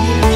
Audio